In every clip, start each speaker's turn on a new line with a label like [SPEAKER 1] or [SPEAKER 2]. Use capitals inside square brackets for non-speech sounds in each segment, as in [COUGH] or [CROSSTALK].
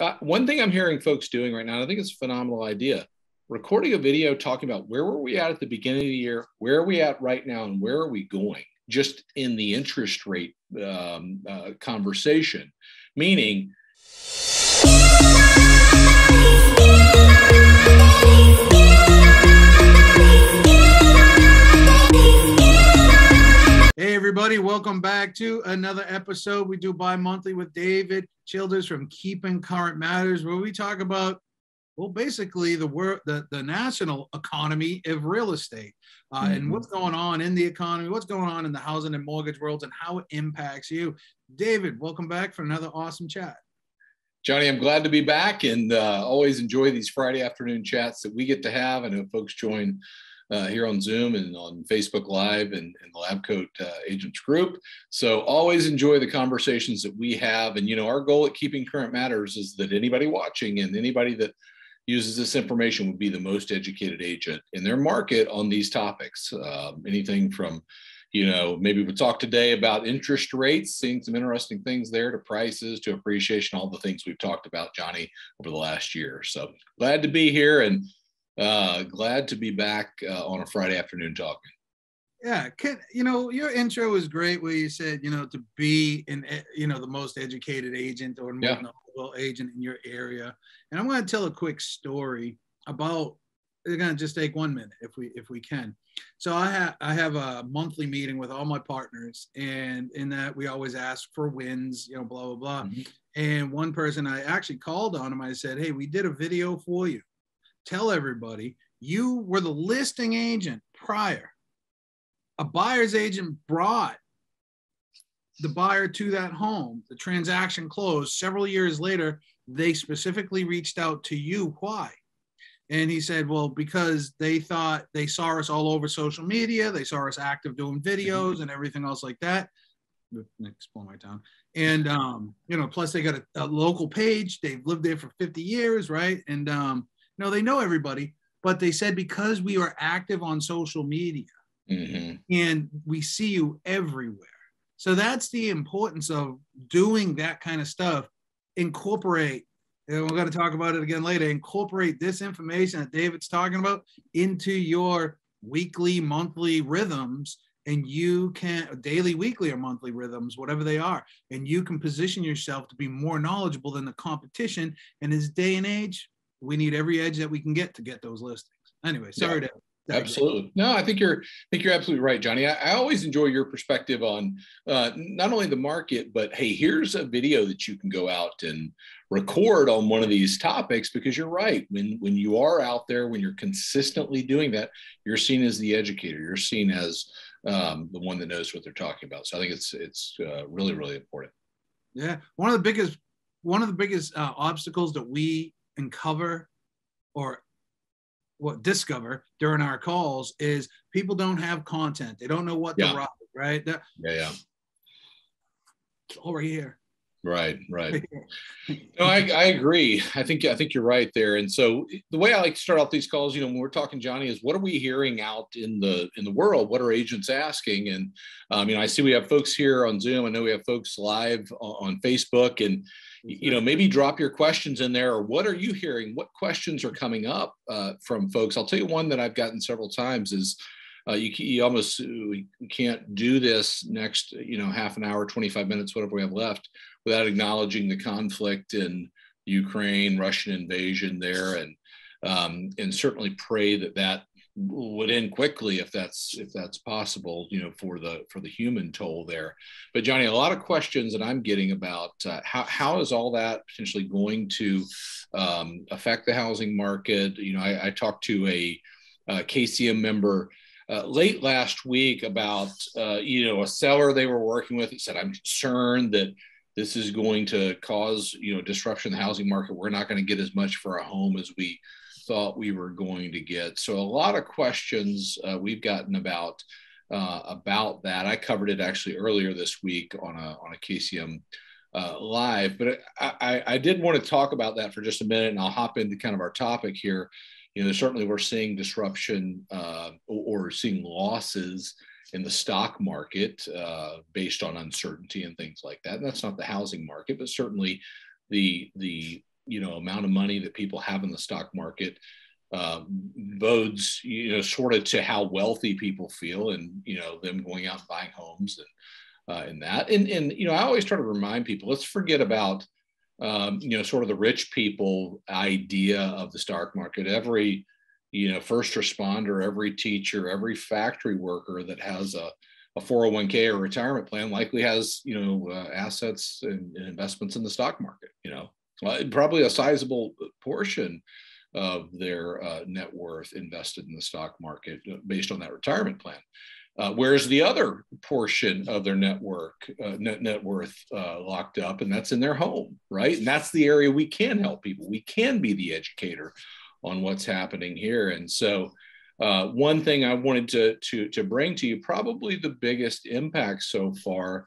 [SPEAKER 1] uh, one thing I'm hearing folks doing right now, I think it's a phenomenal idea. Recording a video talking about where were we at at the beginning of the year, where are we at right now, and where are we going, just in the interest rate um, uh, conversation. Meaning,
[SPEAKER 2] Hey, everybody, welcome back to another episode we do bi monthly with David Childers from Keeping Current Matters, where we talk about, well, basically the world, the, the national economy of real estate uh, mm-hmm. and what's going on in the economy, what's going on in the housing and mortgage worlds, and how it impacts you. David, welcome back for another awesome chat.
[SPEAKER 1] Johnny, I'm glad to be back and uh, always enjoy these Friday afternoon chats that we get to have. I know folks join uh, here on Zoom and on Facebook Live and, and the LabCoat uh, Agents Group. So always enjoy the conversations that we have. And, you know, our goal at Keeping Current Matters is that anybody watching and anybody that uses this information would be the most educated agent in their market on these topics. Uh, anything from, you know, maybe we'll talk today about interest rates, seeing some interesting things there to prices, to appreciation, all the things we've talked about, Johnny, over the last year. So glad to be here. And uh, glad to be back uh, on a Friday afternoon talking.
[SPEAKER 2] Yeah, can, you know your intro was great where you said you know to be in eh, you know the most educated agent or yeah. knowledgeable agent in your area, and I'm going to tell a quick story about. It's going to just take one minute if we if we can. So I have I have a monthly meeting with all my partners, and in that we always ask for wins, you know, blah blah blah. Mm-hmm. And one person I actually called on him. I said, "Hey, we did a video for you tell everybody you were the listing agent prior. A buyer's agent brought the buyer to that home. The transaction closed. Several years later, they specifically reached out to you. Why? And he said, well, because they thought they saw us all over social media. They saw us active doing videos and everything else like that. Explore my town. And, um, you know, plus they got a, a, local page. They've lived there for 50 years, right? And, um, no, they know everybody, but they said because we are active on social media mm-hmm. and we see you everywhere. So that's the importance of doing that kind of stuff. Incorporate, and we're going to talk about it again later. Incorporate this information that David's talking about into your weekly, monthly rhythms and you can daily weekly or monthly rhythms whatever they are and you can position yourself to be more knowledgeable than the competition in this day and age we need every edge that we can get to get those listings. Anyway, sorry yeah. to
[SPEAKER 1] Absolutely. No, I think you're I think you're absolutely right, Johnny. I, I always enjoy your perspective on uh, not only the market, but hey, here's a video that you can go out and record on one of these topics because you're right. When when you are out there, when you're consistently doing that, you're seen as the educator. You're seen as um, the one that knows what they're talking about. So I think it's it's uh, really really important.
[SPEAKER 2] Yeah, one of the biggest one of the biggest uh, obstacles that we uncover or what discover during our calls is people don't have content. They don't know what yeah. to write, right?
[SPEAKER 1] That, yeah, yeah.
[SPEAKER 2] Over here.
[SPEAKER 1] Right, right. [LAUGHS] no, I, I agree. I think I think you're right there. And so the way I like to start off these calls, you know, when we're talking, Johnny, is what are we hearing out in the in the world? What are agents asking? And um, you know, I see we have folks here on Zoom. I know we have folks live on, on Facebook, and you know, maybe drop your questions in there. Or what are you hearing? What questions are coming up uh, from folks? I'll tell you one that I've gotten several times is. Uh, you, you almost we can't do this next you know half an hour 25 minutes whatever we have left without acknowledging the conflict in Ukraine, Russian invasion there, and um, and certainly pray that that would end quickly if that's if that's possible you know for the for the human toll there but johnny a lot of questions that i'm getting about uh, how, how is all that potentially going to um, affect the housing market you know i, I talked to a, a kcm member uh, late last week about uh, you know a seller they were working with. He said, "I'm concerned that this is going to cause you know disruption in the housing market we're not going to get as much for a home as we thought we were going to get. So a lot of questions uh, we've gotten about uh, about that. I covered it actually earlier this week on a on a kcm uh, live but I, I, I did want to talk about that for just a minute and i'll hop into kind of our topic here. You know certainly we're seeing disruption uh, or, seeing losses in the stock market uh, based on uncertainty and things like that. And that's not the housing market, but certainly the the you know amount of money that people have in the stock market uh, bodes you know sort of to how wealthy people feel and you know them going out and buying homes and uh, and that. And and you know I always try to remind people let's forget about um, you know sort of the rich people idea of the stock market. Every you know first responder every teacher every factory worker that has a a 401k or retirement plan likely has you know uh, assets and, and, investments in the stock market you know uh, probably a sizable portion of their uh, net worth invested in the stock market uh, based on that retirement plan. Uh, whereas the other portion of their network uh, net net worth uh, locked up, and that's in their home, right? And that's the area we can help people. We can be the educator on what's happening here. And so, uh, one thing I wanted to to to bring to you, probably the biggest impact so far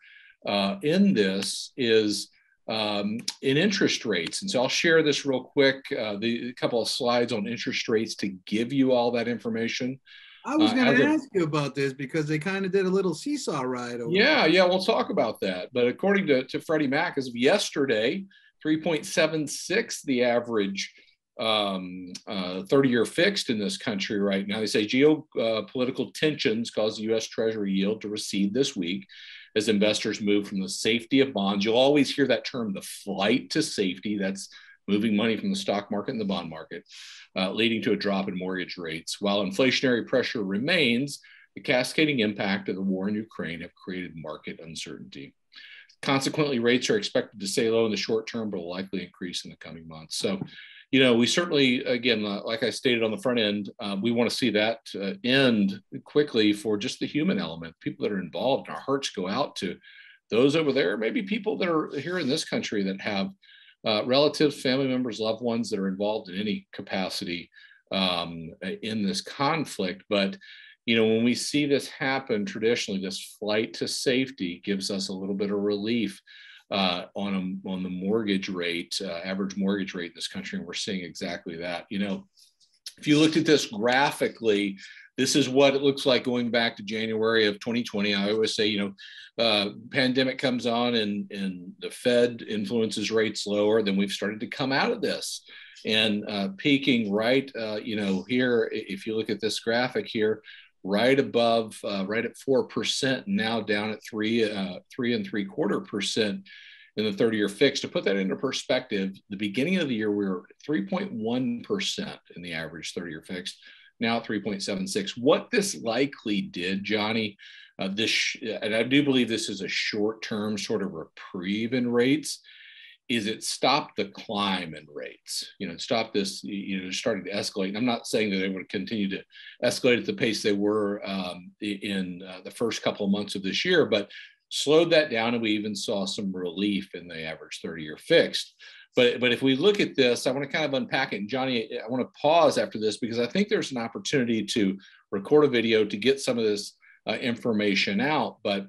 [SPEAKER 1] in this is um, in interest rates. And so I'll share this real quick, uh, the a couple of slides on interest rates to give you all that information.
[SPEAKER 2] I was going to uh, ask you about this because they kind of did a little seesaw ride.
[SPEAKER 1] Over yeah, there. yeah, we'll talk about that. But according to, to Freddie Mac, as of yesterday, 3.76 the average um, uh, 30 year fixed in this country right now. They say geopolitical tensions caused the US Treasury yield to recede this week as investors move from the safety of bonds. You'll always hear that term, the flight to safety. That's moving money from the stock market and the bond market, uh, leading to a drop in mortgage rates. While inflationary pressure remains, the cascading impact of the war in Ukraine have created market uncertainty. Consequently, rates are expected to stay low in the short term, but will likely increase in the coming months. So, you know, we certainly, again, uh, like I stated on the front end, uh, we want to see that uh, end quickly for just the human element, people that are involved. Our hearts go out to those over there, maybe people that are here in this country that have uh, relatives, family members, loved ones that are involved in any capacity um, in this conflict. But, you know, when we see this happen traditionally, this flight to safety gives us a little bit of relief uh, on a, on the mortgage rate, uh, average mortgage rate in this country, and we're seeing exactly that. You know, if you looked at this graphically, this is what it looks like going back to January of 2020. I always say, you know, uh, pandemic comes on and and the Fed influences rates lower, then we've started to come out of this and uh, peaking right, uh, you know, here. If you look at this graphic here, right above, uh, right at 4%, now down at three, uh, three and three quarter percent in the 30 year fix. To put that into perspective, the beginning of the year, we were 3.1% in the average 30 year fixed, now 3.76. What this likely did, Johnny, uh, this, and I do believe this is a short term sort of reprieve in rates is it stopped the climb in rates. You know, stop this, you know, starting to escalate. And I'm not saying that they would continue to escalate at the pace they were um, in uh, the first couple of months of this year, but slowed that down. And we even saw some relief in the average 30 year fixed. But, but if we look at this, I want to kind of unpack it. And Johnny, I want to pause after this because I think there's an opportunity to record a video to get some of this uh, information out. But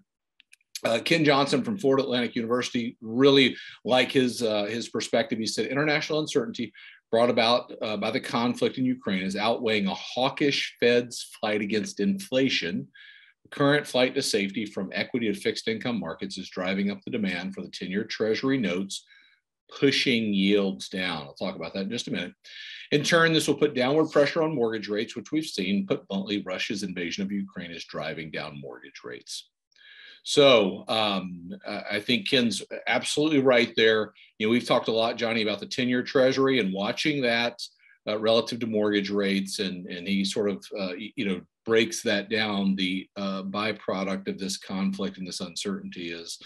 [SPEAKER 1] uh, Ken Johnson from Florida Atlantic University really like his uh, his perspective. He said international uncertainty brought about uh, by the conflict in Ukraine is outweighing a hawkish Fed's fight against inflation. The current flight to safety from equity to fixed income markets is driving up the demand for the 10-year Treasury notes, pushing yields down. I'll talk about that in just a minute. In turn, this will put downward pressure on mortgage rates, which we've seen. Put bluntly, Russia's invasion of Ukraine is driving down mortgage rates. So um, I think Ken's absolutely right there. You know, we've talked a lot, Johnny, about the 10-year Treasury and watching that uh, relative to mortgage rates, and and he sort of uh, you know breaks that down. The uh, byproduct of this conflict and this uncertainty is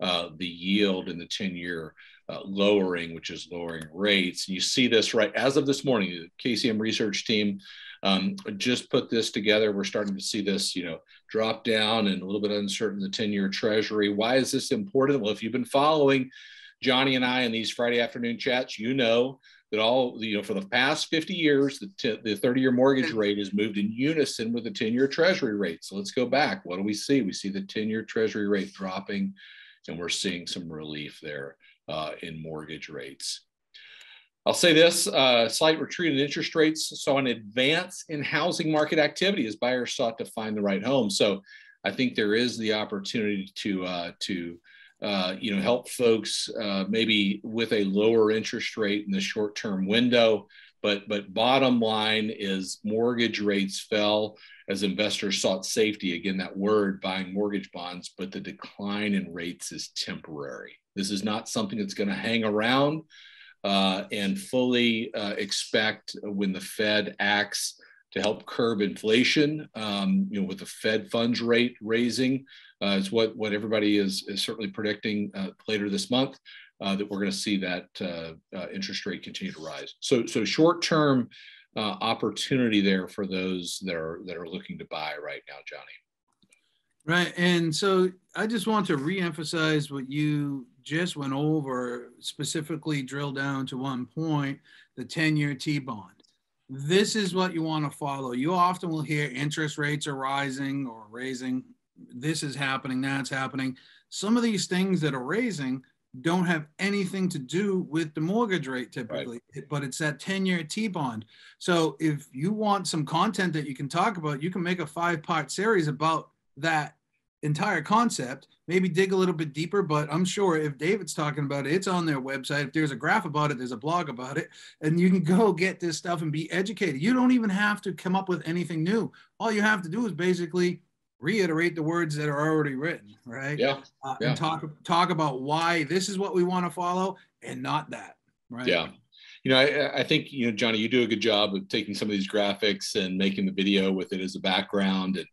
[SPEAKER 1] uh, the yield in the 10-year uh, lowering, which is lowering rates. You see this right as of this morning. The KCM research team um, just put this together. We're starting to see this, you know, drop down and a little bit uncertain the 10-year treasury. Why is this important? Well, if you've been following Johnny and I in these Friday afternoon chats, you know that all, you know, for the past 50 years, the, t- the 30-year mortgage rate has moved in unison with the 10-year treasury rate. So let's go back. What do we see? We see the 10-year treasury rate dropping and we're seeing some relief there uh, in mortgage rates. I'll say this uh, slight retreat in interest rates saw an advance in housing market activity as buyers sought to find the right home. So I think there is the opportunity to, uh, to uh, you know, help folks uh, maybe with a lower interest rate in the short-term window. But but bottom line is mortgage rates fell as investors sought safety. Again, that word buying mortgage bonds, but the decline in rates is temporary. This is not something that's going to hang around uh, and fully uh, expect when the Fed acts to help curb inflation. Um, you know, with the Fed funds rate raising, uh, it's what what everybody is is certainly predicting uh, later this month uh, that we're going to see that uh, interest rate continue to rise. So so short term opportunity there for those that are that are looking to buy right now, Johnny.
[SPEAKER 2] Right, and so I just want to reemphasize what you just went over, specifically drill down to one point: the ten-year T bond this is what you want to follow. You often will hear interest rates are rising or raising. This is happening, that's happening. Some of these things that are raising don't have anything to do with the mortgage rate typically, right. but it's that 10 year T bond. So if you want some content that you can talk about, you can make a five part series about that entire concept maybe dig a little bit deeper but i'm sure if david's talking about it it's on their website. If there's a graph about it there's a blog about it and you can [LAUGHS] go get this stuff and be educated. You don't even have to come up with anything new. All you have to do is basically reiterate the words that are already written right?
[SPEAKER 1] Yeah,
[SPEAKER 2] uh,
[SPEAKER 1] yeah.
[SPEAKER 2] and talk talk about why this is what we want to follow and not that right?
[SPEAKER 1] Yeah. You know I, I think you know johnny you do a good job of taking some of these graphics and making the video with it as a background and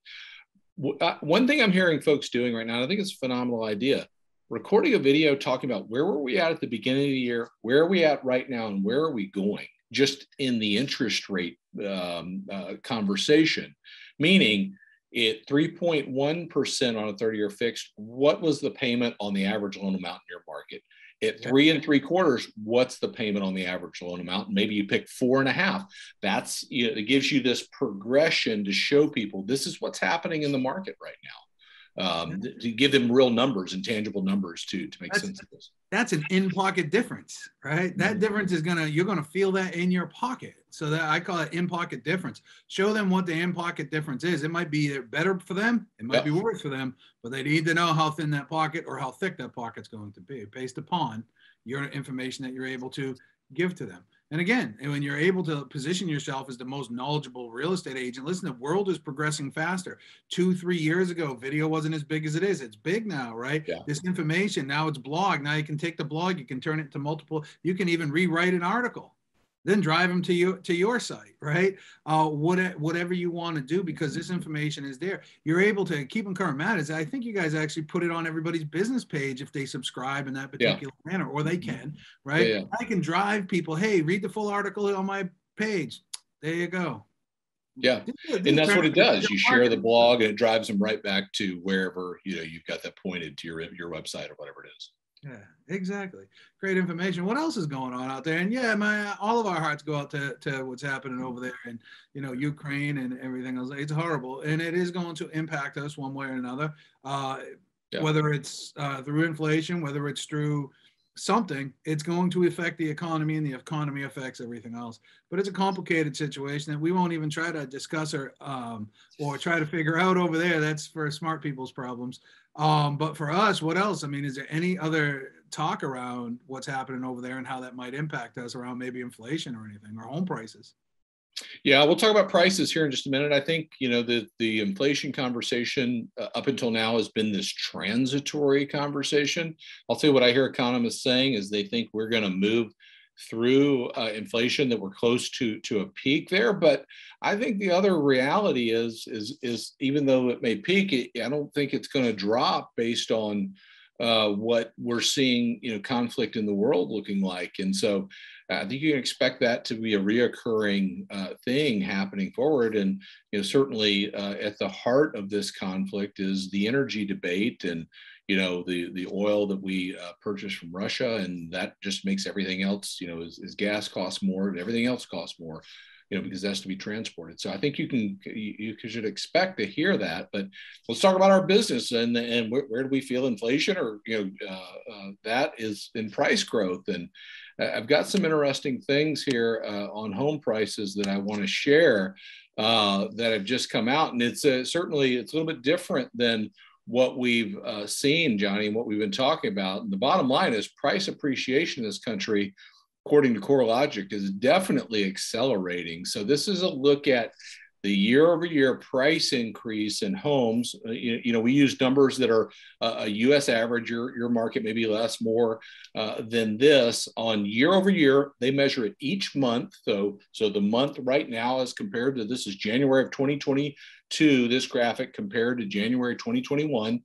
[SPEAKER 1] one thing I'm hearing folks doing right now, I think it's a phenomenal idea. Recording a video talking about where were we at at the beginning of the year, where are we at right now, and where are we going, just in the interest rate um, uh, conversation. Meaning, at 3.1% on a 30 year fixed, what was the payment on the average loan amount in your market? At three and three quarters, what's the payment on the average loan amount? Maybe you pick four and a half. That's you know, it gives you this progression to show people this is what's happening in the market right now. Um, to give them real numbers and tangible numbers to to make
[SPEAKER 2] that's,
[SPEAKER 1] sense of this.
[SPEAKER 2] That's an in pocket difference, right? That mm-hmm. difference is gonna you're gonna feel that in your pocket. So that I call it in pocket difference. Show them what the in pocket difference is. It might be better for them, it might yep. be worse for them, but they need to know how thin that pocket or how thick that pocket's going to be based upon your information that you're able to give to them. And again, when you're able to position yourself as the most knowledgeable real estate agent, listen, the world is progressing faster. Two, three years ago, video wasn't as big as it is. It's big now, right? Yeah. This information, now it's blog. Now you can take the blog, you can turn it into multiple, you can even rewrite an article then drive them to you to your site right? Uh, what, whatever you want to do because this information is there. You're able to keep them current. Matters i think you guys actually put it on everybody's business page if they subscribe in that particular yeah. manner or they can right? Yeah, yeah. i can drive people hey read the full article on my page. There you go.
[SPEAKER 1] Yeah. And that's what it does. You share the blog and it drives them right back to wherever you know you've got that pointed to your your website or whatever it is
[SPEAKER 2] yeah, exactly. Great information. What else is going on out there? And yeah, my all of our hearts go out to, to what's happening over there and you know Ukraine and everything else. It's horrible, and it is going to impact us one way or another. Uh, yeah. Whether it's uh, through inflation, whether it's through something, it's going to affect the economy, and the economy affects everything else. But it's a complicated situation that we won't even try to discuss or um, or try to figure out over there. That's for smart people's problems. Um, but for us, what else? I mean, is there any other talk around what's happening over there and how that might impact us around maybe inflation or anything or home prices?
[SPEAKER 1] Yeah, we'll talk about prices here in just a minute. I think you know the the inflation conversation uh, up until now has been this transitory conversation. I'll say what I hear economists saying is they think we're going to move through uh, inflation that we're close to to a peak there. But i think the other reality is is is even though it may peak it, i don't think it's going to drop based on uh, what we're seeing you know conflict in the world looking like. And so uh, i think you can expect that to be a reoccurring uh, thing happening forward. And you know certainly uh, at the heart of this conflict is the energy debate and you know the the oil that we uh, purchase from Russia, and that just makes everything else you know is, as gas costs more, everything else costs more, you know because that's to be transported. So I think you can you, you should expect to hear that. But let's talk about our business and and where, where do we feel inflation or you know uh, uh, that is in price growth and. I've got some interesting things here uh, on home prices that I want to share uh, that have just come out, and it's uh, certainly it's a little bit different than what we've uh, seen, Johnny, and what we've been talking about. And the bottom line is price appreciation in this country, according to CoreLogic, is definitely accelerating. So this is a look at the year over year price increase in homes, uh, you, you, know, we use numbers that are uh, a US average, your, your market maybe less, more uh, than this on year over year. They measure it each month. So, so the month right now as compared to this is January of 2022, this graphic compared to January 2021.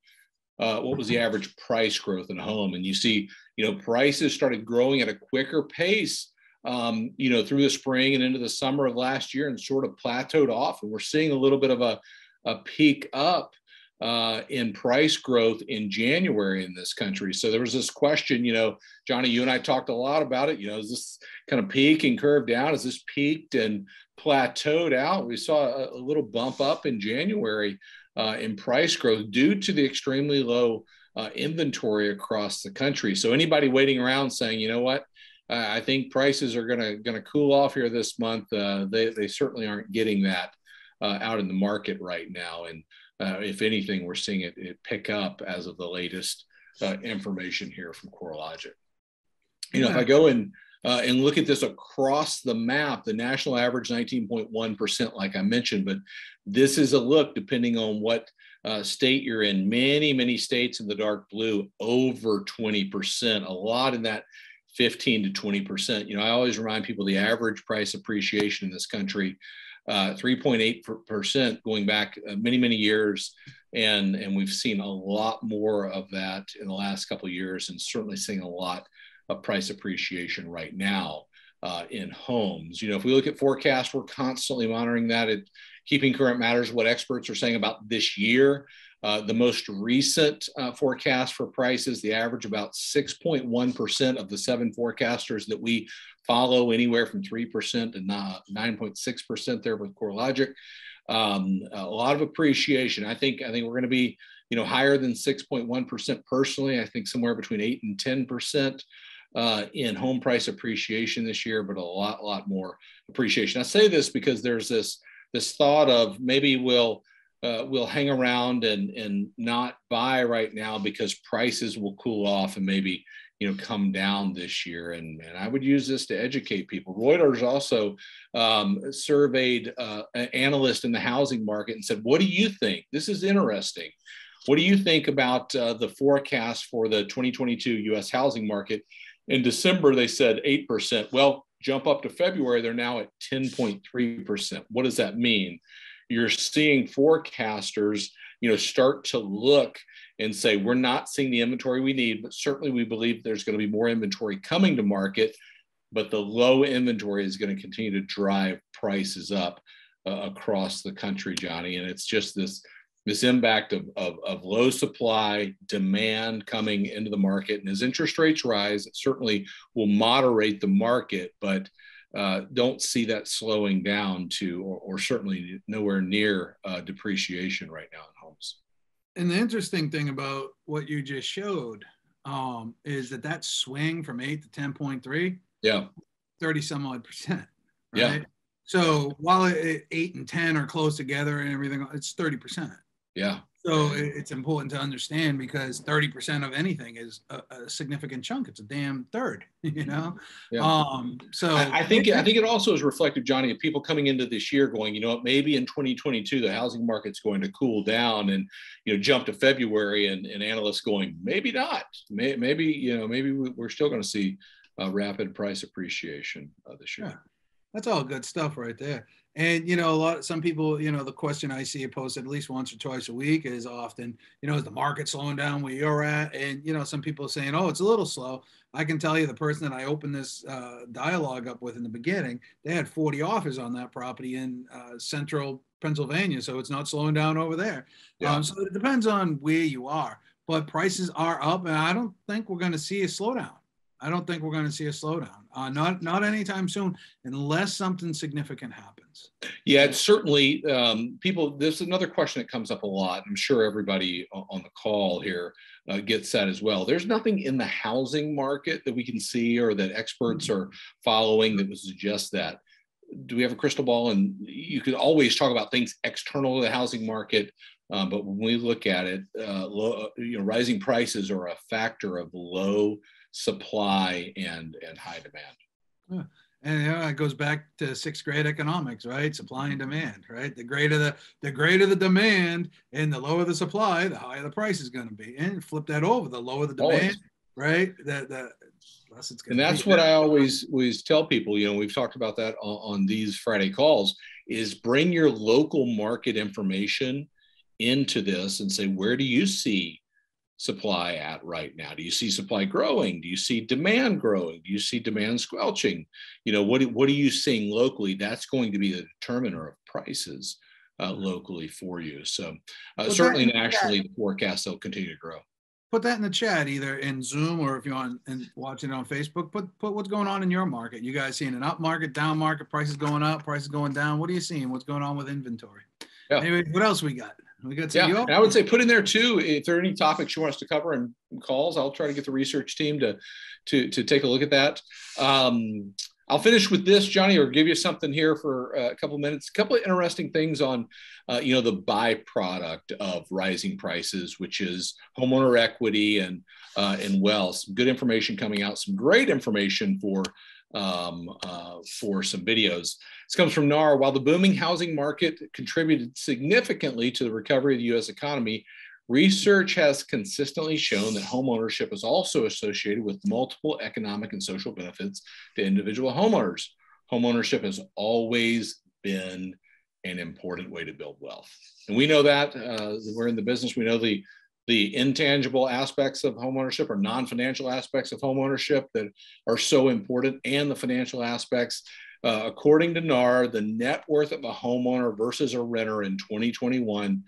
[SPEAKER 1] Uh, what was the average price growth in a home? And you see, you know, prices started growing at a quicker pace um, you know, through the spring and into the summer of last year and sort of plateaued off. And we're seeing a little bit of a, a peak up uh, in price growth in January in this country. So there was this question, you know, Johnny, you and I talked a lot about it. You know, is this kind of peak and curved down? Is this peaked and plateaued out? We saw a, a little bump up in January uh, in price growth due to the extremely low uh, inventory across the country. So anybody waiting around saying, you know what, I think prices are going to going to cool off here this month. Uh, they they certainly aren't getting that uh, out in the market right now, and uh, if anything, we're seeing it, it, pick up as of the latest uh, information here from CoreLogic. You know, if I go in uh, and look at this across the map, the national average 19.1%, like I mentioned, but this is a look depending on what uh, state you're in. Many, many states in the dark blue, over 20%, a lot in that 15 to 20 percent. You know, I always remind people the average price appreciation in this country, uh, 3.8 percent going back uh, many many years, and and we've seen a lot more of that in the last couple of years, and certainly seeing a lot of price appreciation right now. Uh, in homes, you know, if we look at forecasts, we're constantly monitoring that. It, keeping current matters, what experts are saying about this year. Uh, the most recent uh, forecast for prices, the average about 6.1% of the seven forecasters that we follow, anywhere from 3% to 9.6% there with CoreLogic. Um, a lot of appreciation. I think I think we're going to be you know higher than 6.1% personally. I think somewhere between 8 and 10% uh, in home price appreciation this year, but a lot lot more appreciation. I say this because there's this this thought of maybe we'll uh, will hang around and and not buy right now because prices will cool off and maybe you know come down this year. And, and i would use this to educate people. Reuters also um, surveyed uh, an analyst in the housing market and said what do you think? This is interesting. What do you think about uh, the forecast for the 2022 us housing market? In december they said 8% well jump up to february they're now at 10.3% what does that mean you're seeing forecasters, you know, start to look and say, we're not seeing the inventory we need, but certainly we believe there's going to be more inventory coming to market. But the low inventory is going to continue to drive prices up uh, across the country, Johnny. And it's just this this impact of, of, of, low supply demand coming into the market. And as interest rates rise, it certainly will moderate the market, but uh, don't see that slowing down to, or, or certainly nowhere near uh, depreciation right now in homes.
[SPEAKER 2] And the interesting thing about what you just showed um, is that that swing from eight to 10.3,
[SPEAKER 1] yeah,
[SPEAKER 2] 30 some odd percent. [LAUGHS] Right?
[SPEAKER 1] Yeah.
[SPEAKER 2] So while it, eight and 10 are close together and everything, it's 30%.
[SPEAKER 1] Yeah.
[SPEAKER 2] So it's important to understand because 30% of anything is a, a, significant chunk. It's a damn third, [LAUGHS] you know? Yeah. Um, so
[SPEAKER 1] I, I, think I think it also is reflective, Johnny, of people coming into this year going, you know, what maybe in 2022 the housing market's going to cool down and you know jump to February and, and analysts going, maybe not. May, maybe, you know, maybe we're still going to see rapid price appreciation uh, this year.
[SPEAKER 2] That's all good stuff right there. And you know, a lot of some people, you know, the question I see it posted at least once or twice a week is often, you know, is the market slowing down where you're at? And you know, some people saying, oh, it's a little slow. I can tell you the person that I opened this uh, dialogue up with in the beginning, they had 40 offers on that property in uh, central Pennsylvania, so it's not slowing down over there. Yeah. Um, so it depends on where you are, but prices are up, and I don't think we're going to see a slowdown. I don't think we're going to see a slowdown. Uh, not not anytime soon, unless something significant happens.
[SPEAKER 1] Yeah, it's certainly um, people. There's another question that comes up a lot. I'm sure everybody on the call here uh, gets that as well. There's nothing in the housing market that we can see or that experts are following that would suggest that. Do we have a crystal ball? And you could always talk about things external to the housing market Um, but when we look at it, uh, low, you know, rising prices are a factor of low supply and and high demand.
[SPEAKER 2] Yeah. And you know, it goes back to sixth grade economics, right? Supply and demand, right? The greater the the greater the demand and the lower the supply, the higher the price is going to be. And flip that over, the lower the demand, always. right? That the
[SPEAKER 1] less it's going. And that's what I always always tell people. You know, we've talked about that on, on these Friday calls. Is bring your local market information into this and say, where do you see supply at right now? Do you see supply growing? Do you see demand growing? Do you see demand squelching? You know, what, what are you seeing locally? That's going to be the determiner of prices uh, locally for you. So uh, certainly nationally, the forecast will continue to grow.
[SPEAKER 2] Put that in the chat, either in Zoom or if you're on and watching it on Facebook. Put put what's going on in your market. You guys seeing an up market, down market, prices going up, prices going down. What are you seeing? What's going on with inventory? Yeah. Anyway, what else we got? We got
[SPEAKER 1] yeah. I would say put in there too. If there are any topics you want us to cover and calls, I'll try to get the research team to to to take a look at that. Um, I'll finish with this, Johnny, or give you something here for a couple of minutes. A couple of interesting things on, uh, you know, the byproduct of rising prices, which is homeowner equity and uh, and wealth. Some good information coming out. Some great information for um, uh, for some videos. This comes from NAR. While the booming housing market contributed significantly to the recovery of the US economy, research has consistently shown that homeownership is also associated with multiple economic and social benefits to individual homeowners. Homeownership has always been an important way to build wealth. And we know that uh, we're in the business, we know the the intangible aspects of homeownership or non-financial aspects of homeownership that are so important and the financial aspects. Uh, according to NAR, the net worth of a homeowner versus a renter in 2021,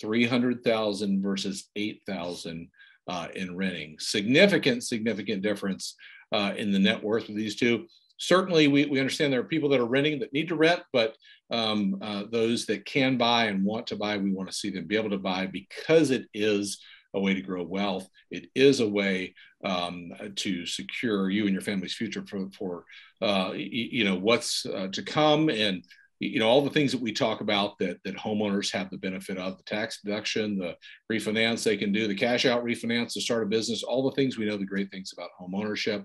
[SPEAKER 1] 300,000 versus 8,000 uh, in renting. Significant, significant difference uh, in the net worth of these two. Certainly, we, we understand there are people that are renting that need to rent, but um, uh, those that can buy and want to buy, we want to see them be able to buy because it is a way to grow wealth. It is a way um, to secure you and your family's future for, for uh, you know what's uh, to come and you know all the things that we talk about that that homeowners have the benefit of the tax deduction the refinance they can do the cash out refinance to start a business all the things we know the great things about homeownership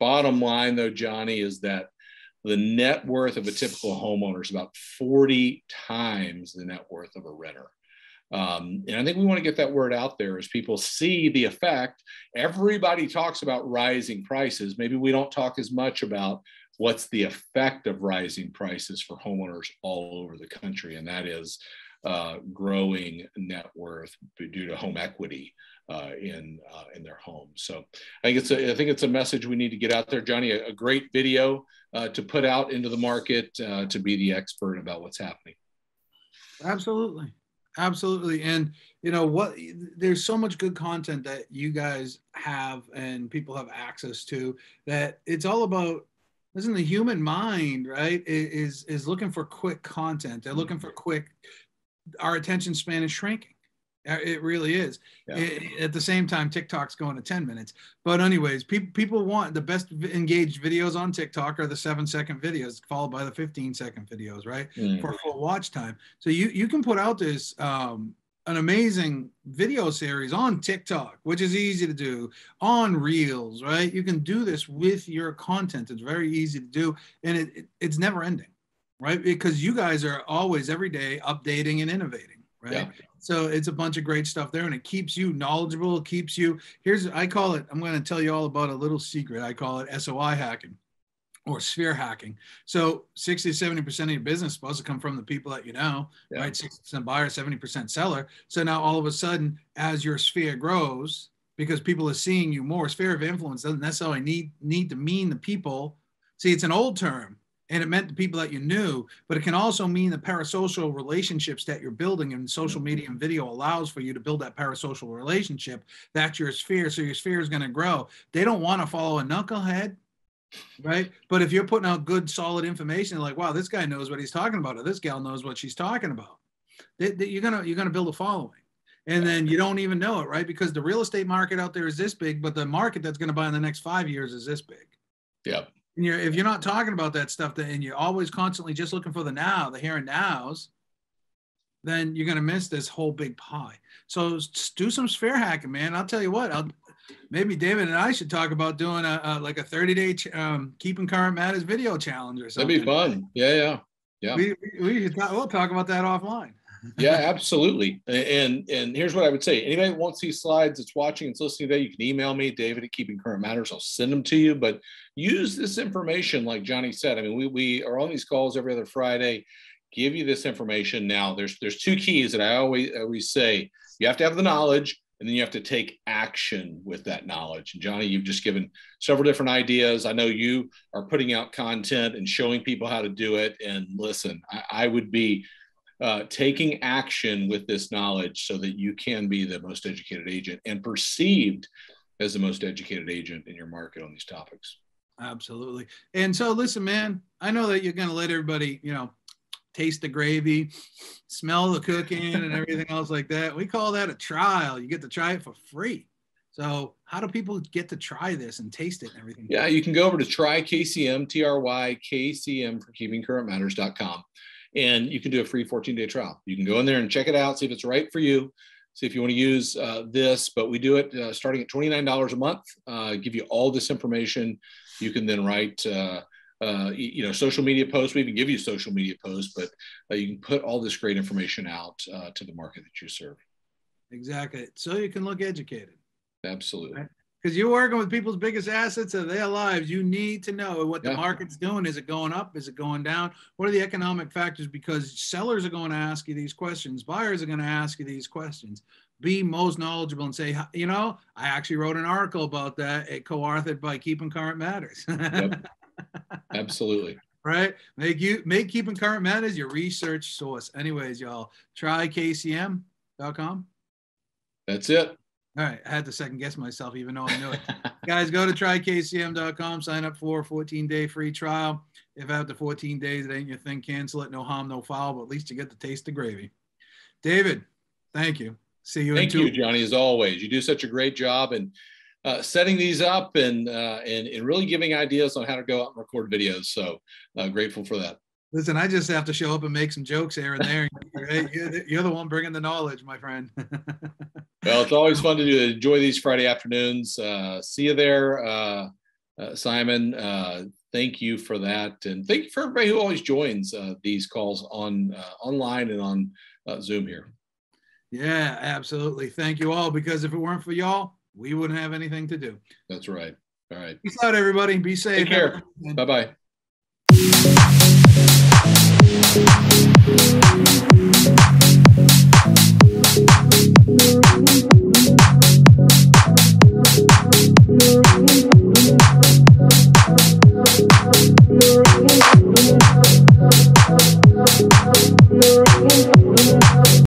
[SPEAKER 1] bottom line though johnny is that the net worth of a typical homeowner is about 40 times the net worth of a renter. Um, and I think we want to get that word out there as people see the effect. Everybody talks about rising prices. Maybe we don't talk as much about what's the effect of rising prices for homeowners all over the country, and that is uh, growing net worth due to home equity uh, in uh, in their home. So I think it's a I think it's a message we need to get out there, Johnny. A, a great video uh, to put out into the market uh, to be the expert about what's happening.
[SPEAKER 2] Absolutely, absolutely, and you know what? There's so much good content that you guys have and people have access to that it's all about listen the human mind right is is looking for quick content they're looking for quick our attention span is shrinking uh, it really is. Yeah. It, at the same time, TikTok's going to 10 minutes. But, anyways, people people want the best engaged videos on TikTok are the seven second videos, followed by the 15 second videos, right? Mm. For full watch time. So, you, you can put out this um, an amazing video series on TikTok, which is easy to do, on Reels, right? You can do this with your content. It's very easy to do, and it, it it's never ending, right? Because you guys are always every day updating and innovating right? Yeah. So it's a bunch of great stuff there, and it keeps you knowledgeable. It keeps you. Here's I call it. I'm going to tell you all about a little secret. I call it SOI hacking or sphere hacking. So 60 to 70% of your business is supposed to come from the people that you know, yeah. right? 60% buyer, 70% seller. So now all of a sudden, as your sphere grows, because people are seeing you more, sphere of influence doesn't necessarily need need to mean the people. See, it's an old term and it meant the people that you knew, but it can also mean the parasocial relationships that you're building and social media and video allows for you to build that parasocial relationship. That's your sphere. So your sphere is going to grow. They don't want to follow a knucklehead, right? But if you're putting out good, solid information, like, wow, this guy knows what he's talking about, or this gal knows what she's talking about, they, they, you're gonna you're gonna build a following. And then you don't even know it, right? Because the real estate market out there is this big, but the market that's going to buy in the next five years is this big.
[SPEAKER 1] Yeah
[SPEAKER 2] and you're if you're not talking about that stuff and you're always constantly just looking for the now the here and nows then you're going to miss this whole big pie. So do some sphere hacking, man. I'll tell you what. I'll maybe David and I should talk about doing a, a like a 30 day ch- um, keeping current matters video challenge or something.
[SPEAKER 1] That'd be fun. Yeah, yeah, yeah.
[SPEAKER 2] We, we should talk, we'll talk about that offline.
[SPEAKER 1] Yeah, absolutely. And and here's what I would say: anybody that wants these slides, that's watching and listening today, you can email me, David at Keeping Current Matters. I'll send them to you. But use this information, like Johnny said. I mean, we we are on these calls every other Friday. Give you this information now. There's there's two keys that I always always say. You have to have the knowledge, and then you have to take action with that knowledge. And Johnny, you've just given several different ideas. I know you are putting out content and showing people how to do it. And listen, I, I would be uh, taking action with this knowledge so that you can be the most educated agent and perceived as the most educated agent in your market on these topics.
[SPEAKER 2] Absolutely. And so, listen, man, I know that you're going to let everybody, you know, taste the gravy, smell the cooking, and everything [LAUGHS] else like that. We call that a trial. You get to try it for free. So, how do people get to try this and taste it and everything?
[SPEAKER 1] Yeah, you can go over to try KCM, T R Y K C M for keeping current matters.com and you can do a free 14 day trial. You can go in there and check it out, see if it's right for you, see if you want to use uh, this. But we do it uh, starting at $29 a month, uh, give you all this information. You can then write, uh, uh, you know, social media posts. We even give you social media posts, but uh, you can put all this great information out to the market that you serve.
[SPEAKER 2] Exactly. So you can look educated.
[SPEAKER 1] Absolutely. Right?
[SPEAKER 2] Because you're working with people's biggest assets of their lives. You need to know what the yeah. market's doing. Is it going up? Is it going down? What are the economic factors? Because sellers are going to ask you these questions, buyers are going to ask you these questions. Be most knowledgeable and say, you know, I actually wrote an article about that, it co-authored by Keeping Current Matters.
[SPEAKER 1] yep. [LAUGHS] Absolutely.
[SPEAKER 2] Right. Make you make Keeping Current Matters your research source. Anyways, y'all try kcm.com.
[SPEAKER 1] That's it.
[SPEAKER 2] All right. I had to second guess myself, even though I knew it. [LAUGHS] Guys, go to trykcm.com, sign up for a 14 day free trial. If after 14 days it ain't your thing, cancel it. No harm, no foul, but at least you get to taste the gravy. David, thank you. See you.
[SPEAKER 1] Thank you, Johnny, as always. You do such a great job and uh, setting these up and, uh, and and really giving ideas on how to go out and record videos. So uh, grateful for that.
[SPEAKER 2] Listen, I just have to show up and make some jokes here and there. [LAUGHS] you're, the, you're the one bringing the knowledge, my friend. [LAUGHS]
[SPEAKER 1] well, it's always fun to do. Enjoy these Friday afternoons. Uh, see you there, uh, uh, Simon. Uh, thank you for that, and thank you for everybody who always joins uh, these calls on uh, online and on Zoom here.
[SPEAKER 2] Yeah, absolutely. Thank you all. Because if it weren't for y'all, we wouldn't have anything to do.
[SPEAKER 1] That's right. All right.
[SPEAKER 2] Peace out, everybody. Be safe.
[SPEAKER 1] Take care. Bye bye. Thank